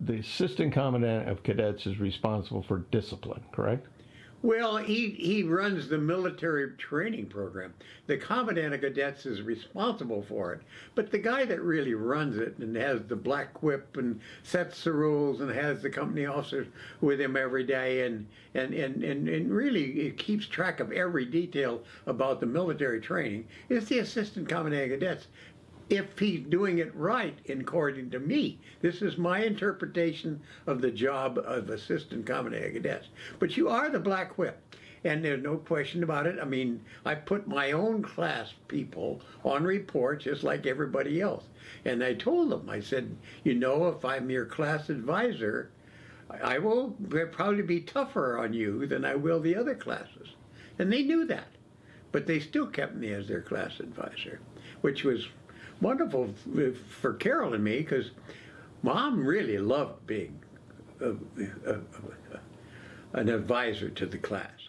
the assistant commandant of cadets is responsible for discipline, correct? Well, he, he runs the military training program. The commandant of cadets is responsible for it. But the guy that really runs it and has the black whip and sets the rules and has the company officers with him every day and, and, and, and, and really keeps track of every detail about the military training is the assistant commandant of cadets if he's doing it right according to me. This is my interpretation of the job of assistant commandant cadets. But you are the black whip. And there's no question about it. I mean, I put my own class people on report just like everybody else. And I told them, I said, you know, if I'm your class advisor, I will probably be tougher on you than I will the other classes. And they knew that. But they still kept me as their class advisor, which was wonderful for Carol and me because mom really loved being a, a, a, an advisor to the class.